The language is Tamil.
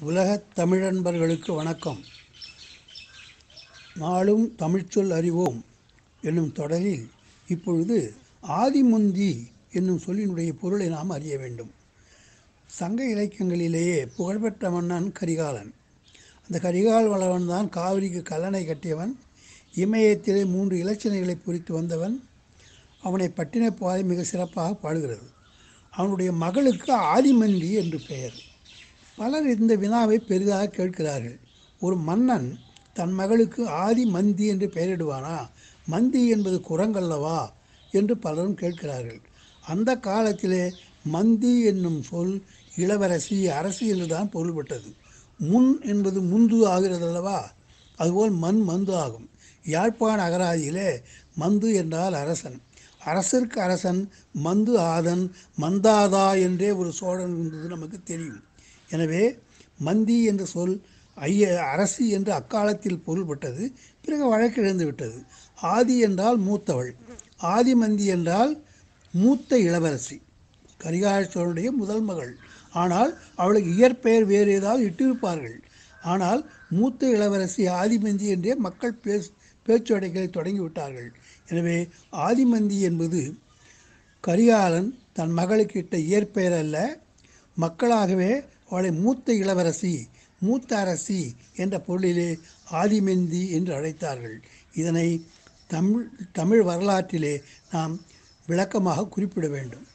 உலகத் தமிழன்பர்களுக்கு வணக்கம். நாளும் தமிழ்ச்சொல் அறிவோம் என்னும் தொடரில் இப்பொழுது ஆதிமுந்தி என்னும் சொல்லினுடைய பொருளை நாம் அறிய வேண்டும். சங்க இலக்கியங்களிலேயே புகழ்பெற்ற மன்னன் கரிகாலன். அந்த கரிகால் வளவன் தான் காவிரிக்கு கல்லணை கட்டியவன் இமயத்திலே மூன்று இலச்சினைகளை பொறித்து வந்தவன். அவனை பட்டினப்பாதை மிக சிறப்பாக பாடுகிறது. அவனுடைய மகளுக்கு ஆதிமந்தி என்று பெயர். பலர் இந்த வினாவை பெரிதாக கேட்கிறார்கள். ஒரு மன்னன் தன் மகளுக்கு ஆதி மந்தி என்று பெயரிடுவானா? மந்தி என்பது குரங்கல்லவா? என்று பலரும் கேட்கிறார்கள். அந்த காலத்திலே மந்தி என்னும் சொல் இளவரசி அரசி என்றுதான் பொருள்பட்டது. முன் என்பது முந்து ஆகிறது அல்லவா அதுபோல் மண் மந்து ஆகும். யாழ்ப்பாண அகராதியிலே மந்து என்றால் அரசன். அரசருக்கு அரசன் மந்து ஆதன் மந்தாதா என்றே ஒரு சோழன் இருந்தது நமக்கு தெரியும். எனவே மந்தி என்ற சொல் ஐய அரசி என்று அக்காலத்தில் பொருள்பட்டது பிறகு வழக்கிழந்து விட்டது ஆதி என்றால் மூத்தவள். ஆதி மந்தி என்றால் மூத்த இளவரசி. கரிகால சோழனுடைய முதல் மகள். ஆனால் அவளுக்கு இயற்பெயர் வேறு ஏதாவது இட்டிருப்பார்கள். ஆனால் மூத்த இளவரசி ஆதிமந்தி என்றே மக்கள் பேச பேச்சுவடைகளை தொடங்கிவிட்டார்கள். எனவே ஆதிமந்தி என்பது கரிகாலன் தன் மகளுக்கு இட்ட இயற்பெயர் அல்ல மக்களாகவே அவளை மூத்த இளவரசி மூத்த அரசி என்ற பொருளிலே ஆதிமெந்தி என்று அழைத்தார்கள். இதனை தமிழ் தமிழ் வரலாற்றிலே நாம் விளக்கமாக குறிப்பிட வேண்டும்.